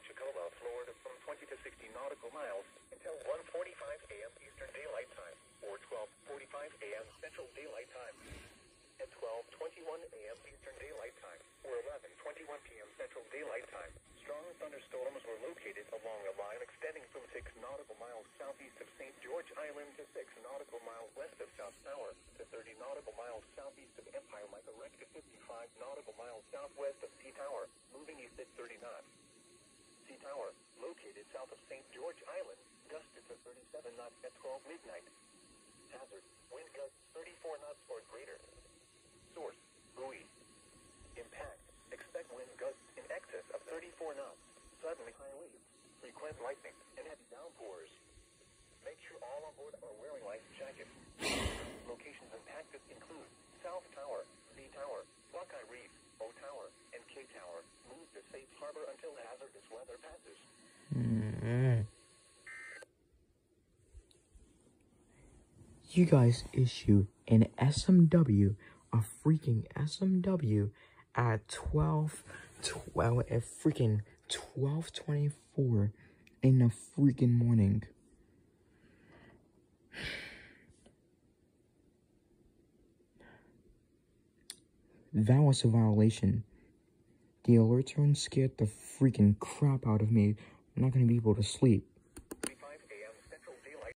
Apalachicola, Florida from 20 to 60 nautical miles until 1:45 a.m. Eastern Daylight Time or 12:45 a.m. Central Daylight Time. At 12:21 a.m. Eastern Daylight Time or 11:21 p.m. Central Daylight Time, strong thunderstorms were located along a line extending from 6 nautical miles southeast of St. George Island to 6 nautical miles west of South Tower to 30 nautical miles southeast of Empire Erect to 55 nautical miles southwest of C Tower, moving east at 30 knots. C Tower, located south of St. George Island, gusted to 37 knots at 12 midnight. Hazard, wind gusts 34 knots or greater. Source, buoy. Impact, expect wind gusts in excess of 34 knots. Suddenly high waves, frequent lightning, and heavy downpours. Make sure all on board are wearing life jackets. Locations impacted include South Tower, Z Tower, Buckeye Reef, O Tower, and K Tower. Move to safe harbor until hazardous weather passes. Mm. You guys issue an SMW, a freaking SMW at 12, 12, at freaking 1224 in the freaking morning. That was a violation. The alert tone scared the freaking crap out of me. I'm not gonna be able to sleep.